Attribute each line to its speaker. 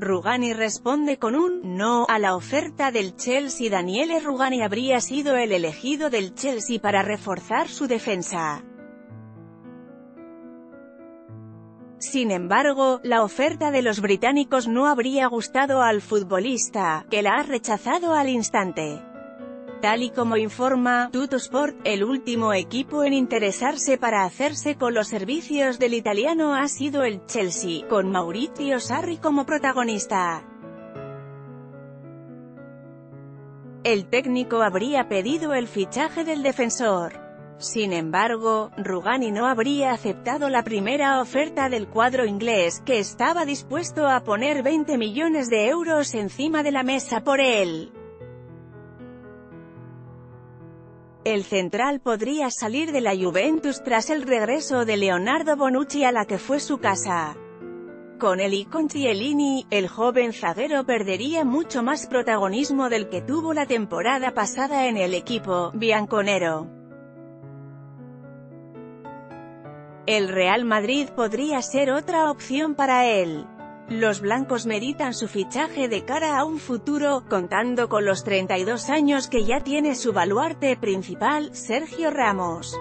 Speaker 1: Rugani responde con un «no» a la oferta del Chelsea Daniele Rugani habría sido el elegido del Chelsea para reforzar su defensa. Sin embargo, la oferta de los británicos no habría gustado al futbolista, que la ha rechazado al instante. Tal y como informa Tuttosport, el último equipo en interesarse para hacerse con los servicios del italiano ha sido el Chelsea, con Maurizio Sarri como protagonista. El técnico habría pedido el fichaje del defensor. Sin embargo, Rugani no habría aceptado la primera oferta del cuadro inglés, que estaba dispuesto a poner 20 millones de euros encima de la mesa por él. El central podría salir de la Juventus tras el regreso de Leonardo Bonucci a la que fue su casa. Con él y con el joven zaguero perdería mucho más protagonismo del que tuvo la temporada pasada en el equipo bianconero. El Real Madrid podría ser otra opción para él. Los blancos meditan su fichaje de cara a un futuro, contando con los 32 años que ya tiene su baluarte principal, Sergio Ramos.